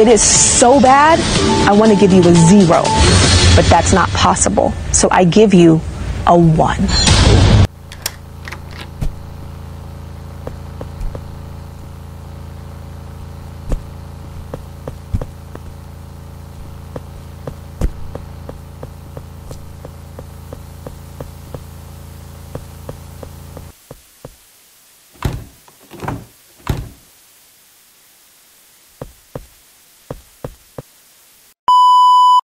It is so bad, I want to give you a zero, but that's not possible. So I give you a one.